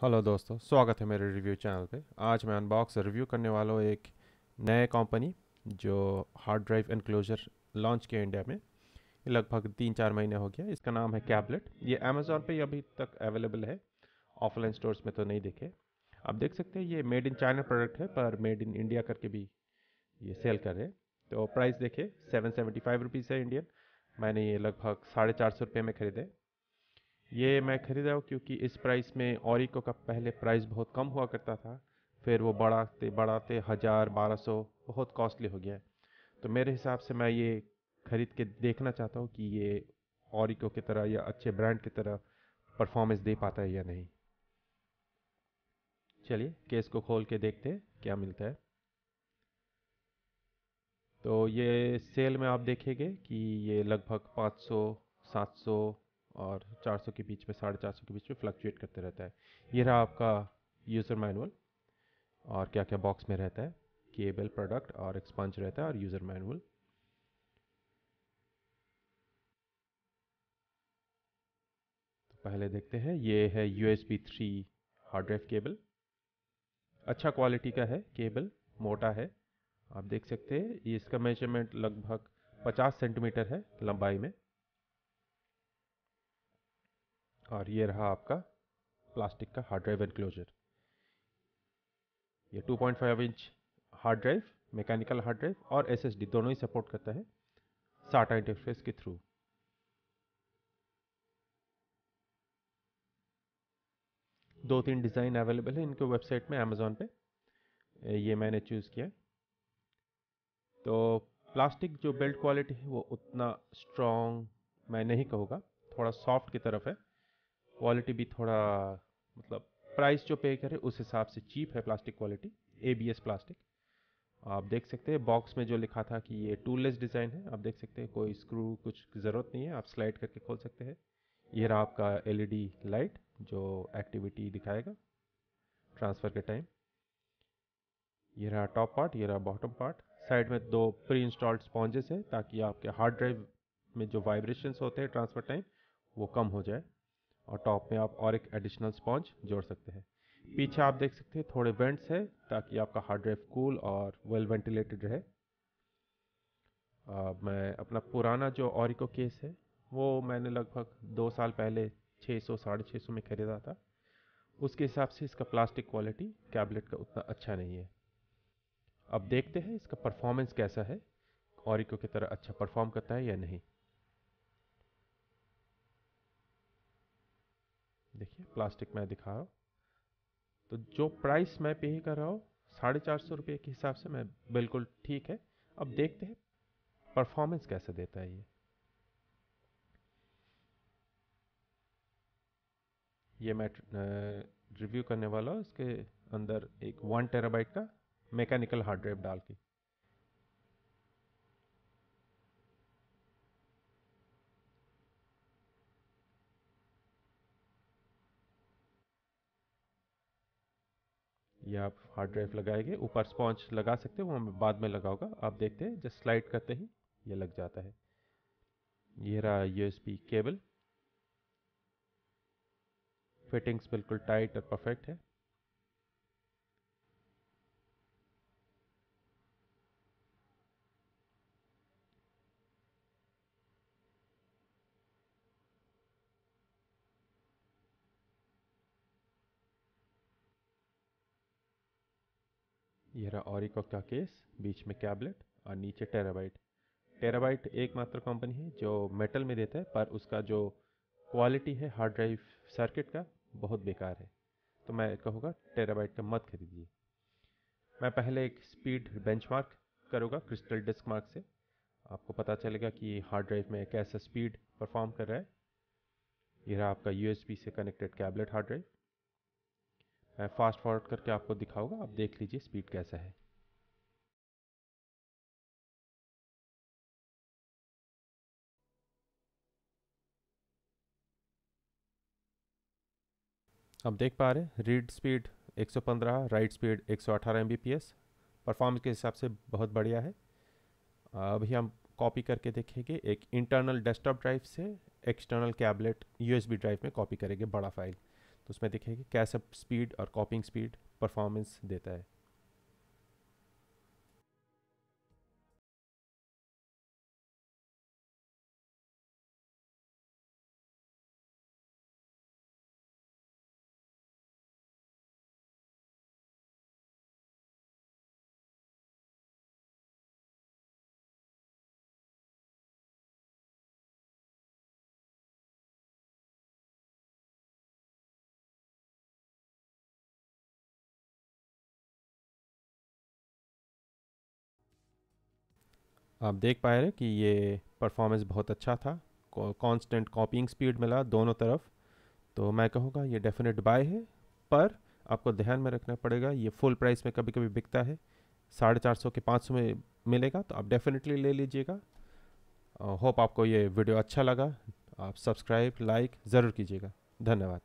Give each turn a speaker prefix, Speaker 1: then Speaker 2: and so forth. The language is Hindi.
Speaker 1: हेलो दोस्तों, स्वागत है मेरे रिव्यू चैनल पे। आज मैं अनबॉक्स रिव्यू करने वाला हूँ एक नए कंपनी जो हार्ड ड्राइव एनक्लोजर लॉन्च किया इंडिया में। लगभग तीन चार महीने हो गया इसका नाम है कैबलेट ये अमेज़ोन पे अभी तक अवेलेबल है। ऑफलाइन स्टोर्स में तो नहीं देखे। आप देख सकते हैं, ये मेड इन चाइना प्रोडक्ट है, पर मेड इन इंडिया करके भी ये सेल कर रहे हैं। तो प्राइस देखे सेवन सेवेंटी फाइव रुपीज़ है इंडियन मैंने ये लगभग साढ़े चार सौ रुपये में ख़रीदे। ये मैं ख़रीदा हूँ क्योंकि इस प्राइस में औरिको का पहले प्राइस बहुत कम हुआ करता था। फिर वो बढ़ाते बढ़ाते हज़ार, बारह सौ, बहुत कॉस्टली हो गया। है तो मेरे हिसाब से मैं ये ख़रीद के देखना चाहता हूँ कि ये औरिको की तरह या अच्छे ब्रांड की तरह परफॉर्मेंस दे पाता है या नहीं। चलिए केस को खोल के देखते हैं, क्या मिलता है। तो ये सेल में आप देखेंगे कि ये लगभग 500 700 और 400 के बीच में, साढ़े चार के बीच में फ्लक्चुएट करते रहता है। ये रहा आपका यूज़र मैनुअल और क्या क्या बॉक्स में रहता है? केबल प्रोडक्ट और एक्सपंज रहता है और यूज़र मैनुअल तो पहले देखते हैं, ये है U S B three hard drive cable अच्छा क्वालिटी का है केबल मोटा है। आप देख सकते हैं इसका मेज़रमेंट लगभग 50 सेंटीमीटर है लंबाई में। और ये रहा आपका प्लास्टिक का हार्ड ड्राइव एनक्लोजर ये 2.5 inch hard drive mechanical hard drive और एसएसडी दोनों ही सपोर्ट करता है साटा इंटरफेस के थ्रू दो तीन डिज़ाइन अवेलेबल है इनके वेबसाइट में अमेज़ोन पे। ये मैंने चूज़ किया। तो प्लास्टिक जो बिल्ड क्वालिटी है वो उतना स्ट्रॉन्ग मैं नहीं कहूँगा, थोड़ा सॉफ्ट की तरफ़ है। क्वालिटी भी थोड़ा मतलब प्राइस जो पे करे उस हिसाब से चीप है plastic quality A B S plastic. आप देख सकते हैं बॉक्स में जो लिखा था कि ये टूललेस डिज़ाइन है, आप देख सकते हैं कोई स्क्रू कुछ ज़रूरत नहीं है, आप स्लाइड करके खोल सकते हैं। ये रहा आपका एलईडी लाइट जो एक्टिविटी दिखाएगा, ट्रांसफ़र के टाइम। ये रहा टॉप पार्ट, ये रहा बॉटम पार्ट। साइड में दो प्री इंस्टॉल्ड स्पॉन्जेस है ताकि आपके हार्ड ड्राइव में जो वाइब्रेशंस होते हैं ट्रांसफ़र टाइम, वो कम हो जाए। और टॉप में आप और एक एडिशनल स्पॉन्ज जोड़ सकते हैं। पीछे आप देख सकते हैं थोड़े वेंट्स हैं ताकि आपका हार्ड ड्राइव कूल और वेल वेंटिलेटेड रहे। आ, मैं अपना पुराना जो ऑरिको केस है वो मैंने लगभग दो साल पहले 600 साढ़े छः सौ में ख़रीदा था। उसके हिसाब से इसका प्लास्टिक क्वालिटी कैबलेट का उतना अच्छा नहीं है। अब देखते हैं इसका परफॉर्मेंस कैसा है ऑरिको की तरह अच्छा परफॉर्म करता है या नहीं। प्लास्टिक मैं दिखा रहा हूँ। तो जो प्राइस मैं पे कर रहा हूँ, साढ़े चार सौ रुपये के हिसाब से मैं बिल्कुल ठीक है। अब देखते हैं परफॉर्मेंस कैसे देता है ये। ये मैं रिव्यू करने वाला हूँ, इसके अंदर एक वन टेराबाइट का मैकेनिकल हार्ड ड्राइव डाल के। ये आप हार्ड ड्राइव लगाएँगे, ऊपर स्पॉन्च लगा सकते हो, वो बाद में लगाऊँगा आप देखते हैं, जस्ट स्लाइड करते ही ये लग जाता है। ये रहा यूएसबी केबल फिटिंग्स बिल्कुल टाइट और परफेक्ट है। ये रहा ऑरिको का केस बीच में कैबलेट और नीचे टेराबाइट टेराबाइट एकमात्र कंपनी है जो मेटल में देता है, पर उसका जो क्वालिटी है हार्ड ड्राइव सर्किट का, बहुत बेकार है। तो मैं कहूँगा टेराबाइट का मत खरीदिए। मैं पहले एक स्पीड बेंचमार्क करूँगा क्रिस्टल डिस्क मार्क से। आपको पता चलेगा कि हार्ड ड्राइव में कैसा स्पीड परफॉर्म कर रहा है। यह रहा आपका यूएसबी से connected कैबलेट hard drive fast forward करके आपको दिखाऊँगा, आप देख लीजिए स्पीड कैसा है। अब देख पा रहे हैं read speed 115 write speed 118 MBPS performance के हिसाब से बहुत बढ़िया है। अभी हम कॉपी करके देखेंगे, एक इंटरनल डेस्कटॉप ड्राइव से एक्सटर्नल कैबलेट यूएसबी ड्राइव में कॉपी करेंगे बड़ा फ़ाइल तो उसमें दिखेगी कैसे स्पीड और कॉपिंग स्पीड परफॉर्मेंस देता है। आप देख पाए रहे कि ये परफॉर्मेंस बहुत अच्छा था। कांस्टेंट कॉपिंग स्पीड मिला दोनों तरफ़। तो मैं कहूँगा ये डेफिनेट बाय है, पर आपको ध्यान में रखना पड़ेगा, ये फुल प्राइस में कभी कभी बिकता है। साढ़े चार सौ के पाँच सौ में मिलेगा तो आप डेफिनेटली ले लीजिएगा। होप आपको ये वीडियो अच्छा लगा। आप सब्सक्राइब लाइक ज़रूर कीजिएगा। धन्यवाद।